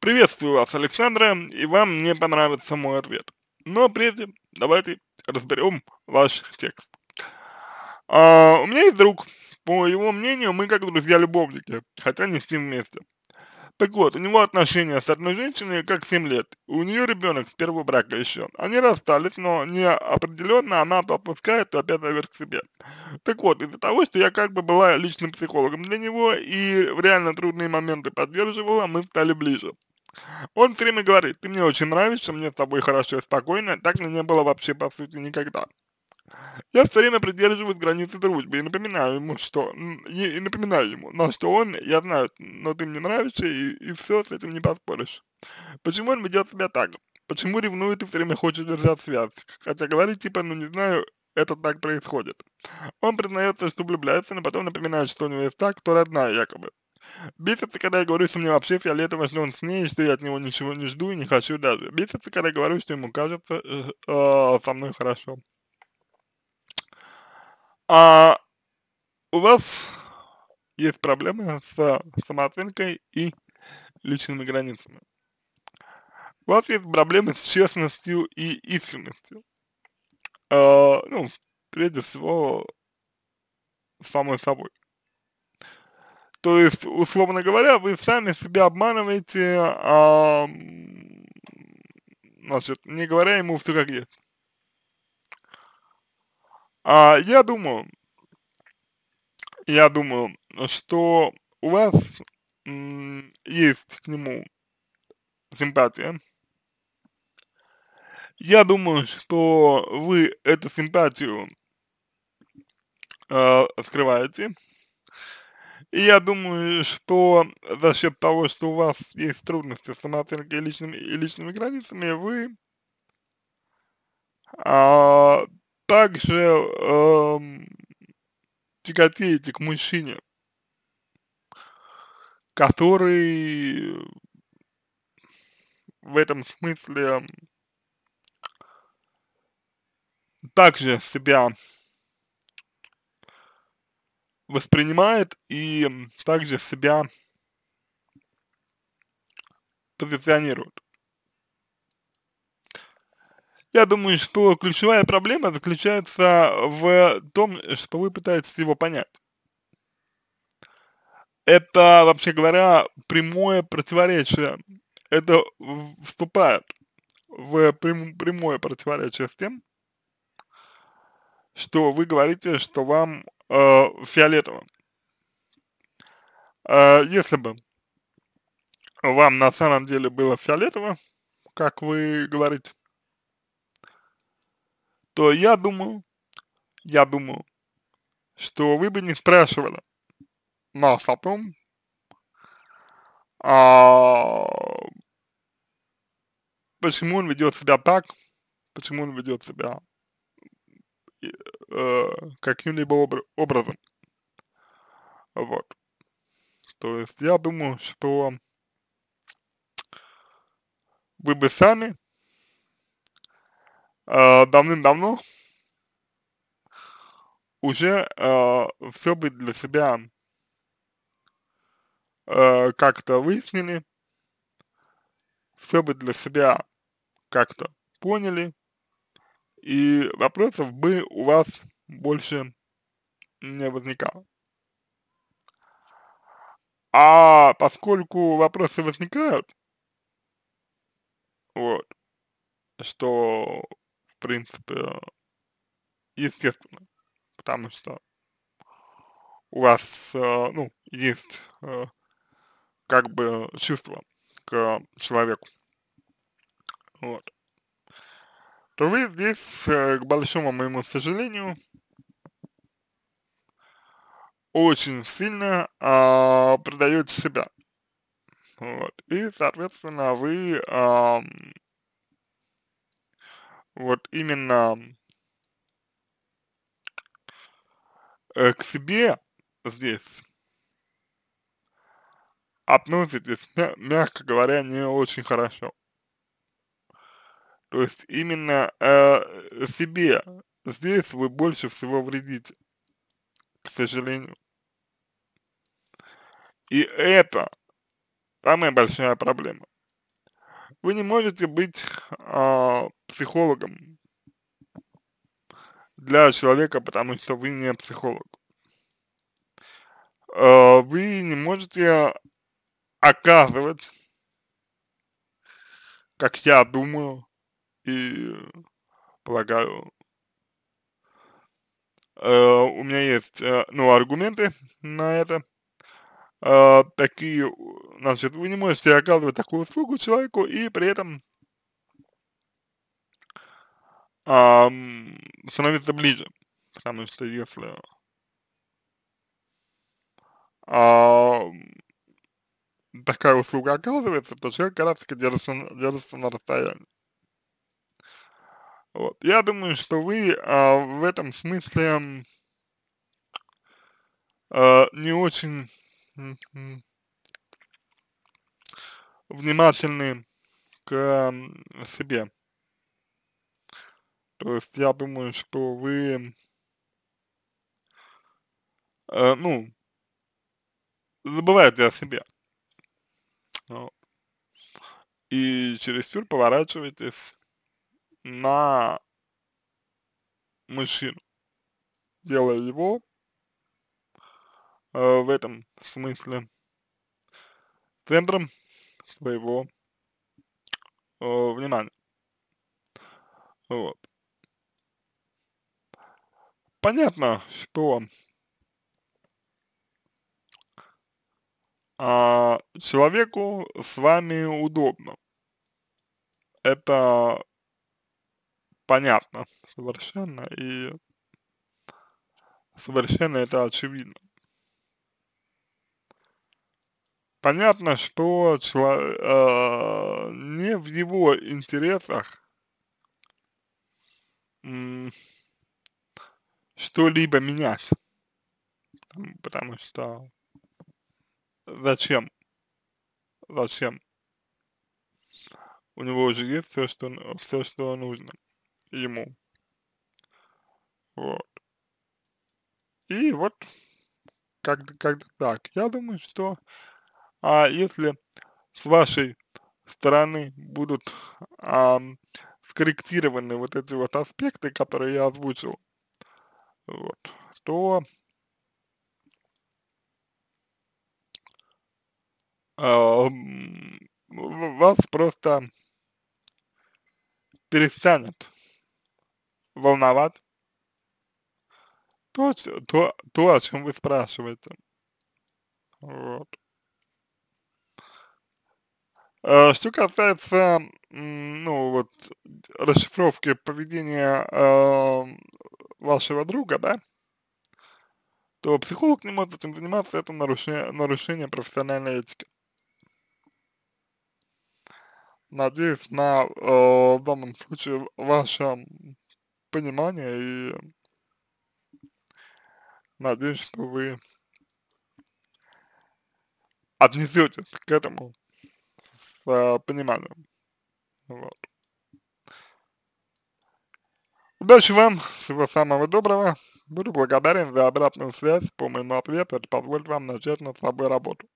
Приветствую вас, Александра, и вам не понравится мой ответ. Но прежде давайте разберем ваш текст. А, у меня есть друг, по его мнению, мы как друзья-любовники, хотя не спим вместе. Так вот, у него отношения с одной женщиной как 7 лет, у нее ребенок с первого брака еще. Они расстались, но не определенно она то отпускает, то опять зовет к себе. Так вот, из-за того, что я как бы была личным психологом для него и в реально трудные моменты поддерживала, мы стали ближе. Он все время говорит, ты мне очень нравишься, мне с тобой хорошо и спокойно, так мне не было вообще по сути никогда. Я все время придерживаюсь границы дружбы и напоминаю ему, что, и, и напоминаю ему, но что он, я знаю, но ты мне нравишься, и, и все, с этим не поспоришь. Почему он ведет себя так? Почему ревнует и все время хочет держать связь? Хотя говорит, типа, ну не знаю, это так происходит. Он признается, что влюбляется, но потом напоминает, что у него есть так, кто родная якобы. Бесится, когда я говорю, что мне вообще фиолетово, что он с ней, что я от него ничего не жду и не хочу даже. Бесится, когда я говорю, что ему кажется э, э, со мной хорошо. А у вас есть проблемы с самооценкой и личными границами. У вас есть проблемы с честностью и искренностью. Э, ну, прежде всего, самой собой. То есть, условно говоря, вы сами себя обманываете, а, значит, не говоря ему все как есть. А, я думаю, я думаю, что у вас есть к нему симпатия. Я думаю, что вы эту симпатию э, скрываете. И я думаю, что за счет того, что у вас есть трудности с самооценкой и личными, и личными границами, вы а, также э, тяготеете к мужчине, который в этом смысле также себя воспринимает и также себя позиционирует. Я думаю, что ключевая проблема заключается в том, что вы пытаетесь его понять. Это, вообще говоря, прямое противоречие. Это вступает в прям, прямое противоречие с тем, что вы говорите, что вам э, фиолетово. Э, если бы вам на самом деле было фиолетово, как вы говорите, то я думаю, я думаю, что вы бы не спрашивали нас о том, а, почему он ведет себя так, почему он ведет себя э, каким-либо обр образом. Вот. То есть я думаю, что вы бы сами э, давным-давно уже э, все бы для себя э, как-то выяснили, все бы для себя как-то поняли, и вопросов бы у вас больше не возникало. А поскольку вопросы возникают, вот, что, в принципе, естественно, потому что у вас, э, ну, есть э, как бы чувство к человеку, вот, то вы здесь, э, к большому моему сожалению, очень сильно а, продаете себя. Вот. И, соответственно, вы а, вот именно э, к себе здесь относитесь, мягко говоря, не очень хорошо. То есть именно э, себе здесь вы больше всего вредите, к сожалению. И это самая большая проблема. вы не можете быть э, психологом для человека, потому что вы не психолог. Э, вы не можете оказывать, как я думаю и полагаю, э, у меня есть, э, ну, аргументы на это, э, такие, значит, вы не можете оказывать такую услугу человеку и при этом э, становиться ближе, потому что если э, такая услуга оказывается, то человек как раз таки держится, держится на расстоянии. Вот. Я думаю, что вы а, в этом смысле а, не очень внимательны к себе. То есть я думаю, что вы, э, ну, забываете о себе. Вот. И чересчур поворачиваетесь на мужчину, делая его э, в этом смысле центром своего э, внимания. Вот. Понятно, что а, человеку с вами удобно. Это понятно совершенно и совершенно это очевидно. Понятно, что человек, э, не в его интересах что-либо менять, потому что зачем, зачем, у него уже есть все, что, все, что нужно ему, вот, и вот, как-то как, так, я думаю, что, а если с вашей стороны будут а, скорректированы вот эти вот аспекты, которые я озвучил, вот, то вас просто перестанет волновать то, то, то, о чем вы спрашиваете. Вот. Э, что касается, ну, вот, расшифровки поведения э, вашего друга, да, то психолог не может этим заниматься, это нарушение, нарушение профессиональной этики. Надеюсь на э, в данном случае ваше понимание и надеюсь, что вы отнесетесь к этому с э, пониманием. Вот. Удачи вам, всего самого доброго. Буду благодарен за обратную связь по моему ответу, это позволит вам начать над собой работу.